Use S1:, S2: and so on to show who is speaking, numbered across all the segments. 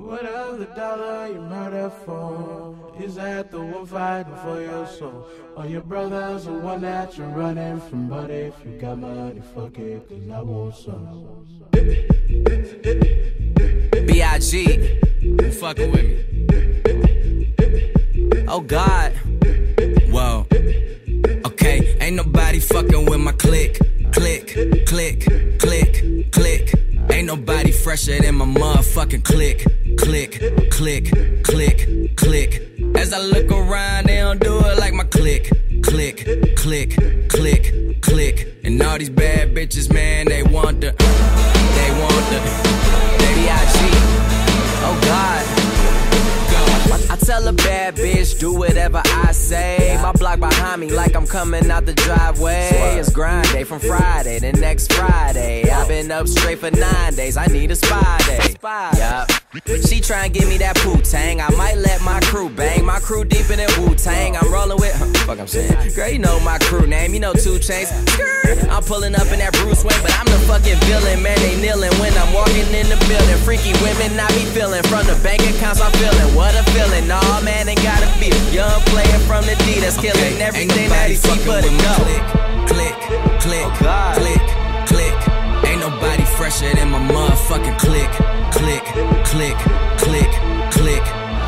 S1: Whatever the dollar you murder for, is that the one fighting for your soul? Or your brother's the one that you're running from? But if you got money, fuck it, cause I want some.
S2: B.I.G. Fucking with me. Oh God. Whoa. Okay, ain't nobody fucking with my clique. Clique, clique, clique, clique. Ain't nobody fresher than my motherfucking clique. Clique, clique, clique, clique. As I look around, they don't do it like my clique. Clique, clique, clique, clique. And all these bad bitches, man, they want the, they want the, they B.I.G. Oh God. I tell a bad bitch, do whatever I say. My block behind me, like I'm coming out the driveway. It's grind day from Friday to next Friday. I've been up straight for nine days. I need a spy day. Yup. She try and give me that poo tang. I might let my crew bang. My crew deep in that Wu Tang. I'm rolling with. Huh, fuck, I'm saying. Girl, you know my crew name. You know 2 Chainz. I'm pulling up in that Bruce Wayne, but I'm the fucking villain. Man, they kneeling when I'm walking in the building. Freaky women, I be feeling. From the bank accounts, I'm feeling. What a feeling. Nah, man, ain't gotta be young player from the D that's killing everything that he see but it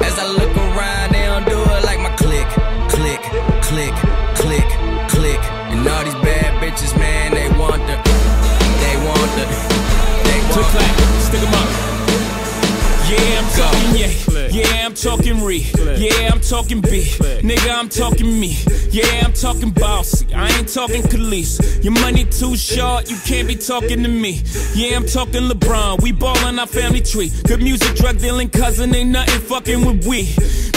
S2: As I look around, they don't do it like my clique, clique, clique, clique, clique. And all these bad bitches, man, they want the, they want the, they want the.
S3: Stick 'em up. Yeah, I'm talking yeah. Yeah, I'm talking re. Yeah, I'm talking B. Nigga, I'm talking me. Yeah, I'm talking bossy. I ain't talking Khalees. Your money too short, you can't be talking to me. Yeah, I'm talking LeBron. We ballin' our family tree. Good music, drug dealing cousin, ain't nothing fucking with we.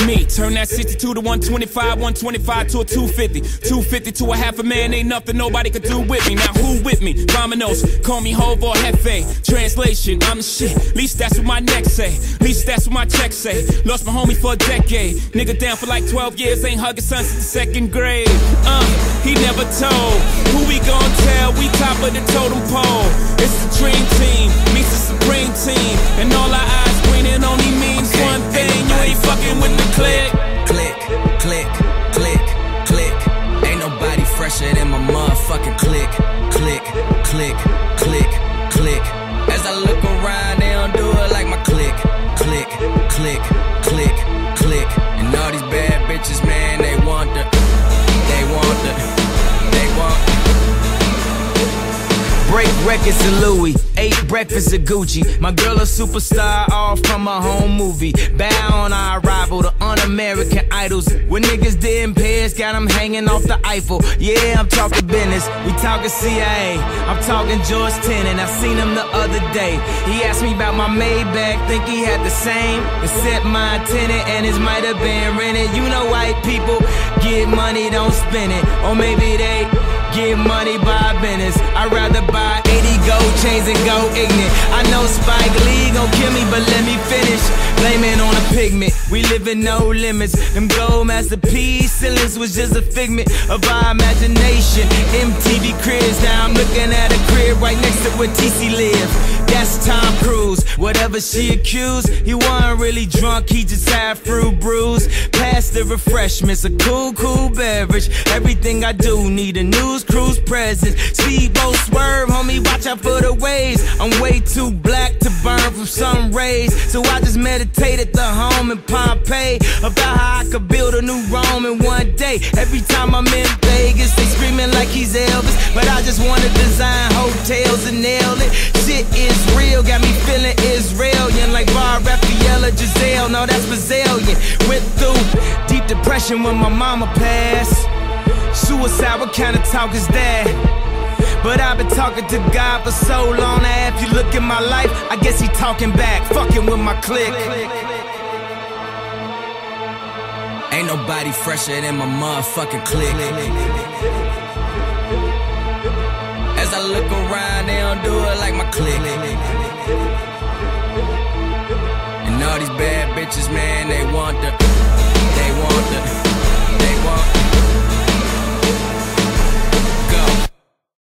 S3: Me, turn that 62 to 125, 125 to a 250. 250 to a half a man, ain't nothing nobody could do with me. Now who with me? Dominoes, call me Hov or Jefe. Translation, I'm the shit. Least that's what my neck say. Least that's what my check say. Lost my homie for a decade. Nigga down for like 12 years, ain't hugging son since the second grade. Uh, he never told. Who we gon' tell? We top of the totem pole. It's the dream team, meets the supreme team. And all our eyes green, it only means
S2: Okay,
S3: one
S2: ain't
S3: thing. You ain't fucking with the clique.
S2: clique, clique, clique, clique. Ain't nobody fresher than my motherfucking clique, clique, clique, clique, clique. As I look around, they don't do it like my clique, clique, clique, Break records of Louis, ate breakfast at Gucci. My girl a superstar, all from a home movie. Bow on our arrival to un-American idols. When niggas didn't pay us, got them hanging off the Eiffel. Yeah, I'm talking business, we talking CIA. I'm talking George Tenet, I seen him the other day. He asked me about my Maybach, think he had the same. Except my tenant and his might have been rented. You know white people get money, don't spend it. Or maybe they and go ignorant. I know Spike Lee gon' kill me, but let me finish. Blame it on a pigment. We live in no limits. Them gold masterpiece ceilings was just a figment of our imagination. MTV cribs. Now I'm looking at a crib right next to where TC live. That's Tom Cruise. Whatever she accused, he wasn't really drunk. He just had fruit brews. Pass the refreshments, a cool, cool beverage. Everything I do need a news cruise presence. Speedboat swerve, homie, watch out for the waves. I'm way too black to burn from sun rays. So I just meditate at the home in Pompeii about how I could build a new Rome in one day. Every time I'm in Vegas, they screaming like he's Elvis. But I just wanna design hotels and nail it. Shit is real, got me feeling Israelian like Bar Refaeli or Gisele. No, that's Brazilian. Went through deep depression when my mama passed. Suicide, what kind of talk is that? But I've been talking to God for so long now. If you look at my life, I guess he talking back, fucking with my clique. Ain't nobody fresher than my motherfucking clique. As I look around, don't do it like my clique. And all these bad bitches, man, they want the, they want the, they want.